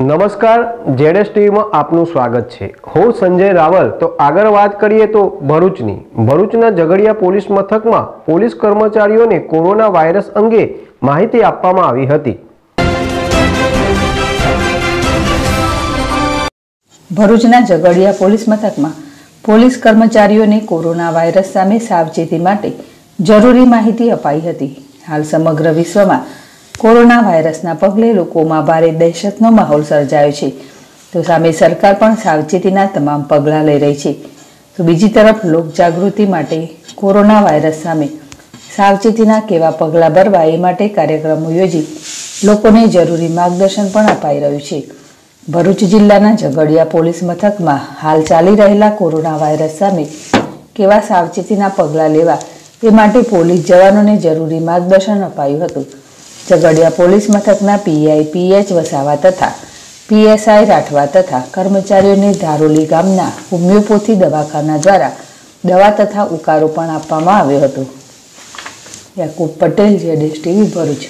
નમસ્કાર જેડેસ ટીવીમાં આપનું સ્વાગત છે. હું સંજય રાવલ. તો આગળ વાત કરીએ તો ભરૂચની. ભરૂચના ઝઘડિયા પોલીસ મથકમાં પોલીસ કર્મચારીઓને કોરોના વાયરસ અંગે માહિતી આપવામાં આવી હતી. ભરૂચના ઝઘડિયા પોલીસ મથકમાં પોલીસ કર્મચારીઓને કોરોના વાયરસ સામે સાવચેતી માટે જરૂરી માહિતી અપાઈ હતી. હાલ સમગ્ર વિશ્વમાં કોરોના વાયરસના પગલે લોકોમાં ભારે દહેશતનો માહોલ સર્જાયો છે. તો સામે સરકાર પણ સાવચેતીના તમામ પગલાં લઈ રહી છે. તો બીજી તરફ લોકજાગૃતિ માટે કોરોના વાયરસ સામે સાવચેતીના કેવા પગલાં ભરવા એ માટે કાર્યક્રમો યોજી લોકોને જરૂરી માર્ગદર્શન પણ અપાઈ રહ્યું છે. ભરૂચ જિલ્લાના ઝઘડિયા પોલીસ મથકમાં હાલ ચાલી રહેલા કોરોના વાયરસ સામે કેવા સાવચેતીના પગલાં લેવા એ માટે પોલીસ જવાનોને જરૂરી માર્ગદર્શન અપાયું હતું. ઝઘડિયા પોલીસ મથકના પીઆઈ પીએચ વસાવા તથા પીએસઆઈ રાઠવા તથા કર્મચારીઓને ધારોલી ગામના હોમિયોપોથી દવાખાના દ્વારા દવા તથા ઉકારો પણ આપવામાં આવ્યો હતો. યાકુબ પટેલ જેડેશ ટીવી ભરૂચ.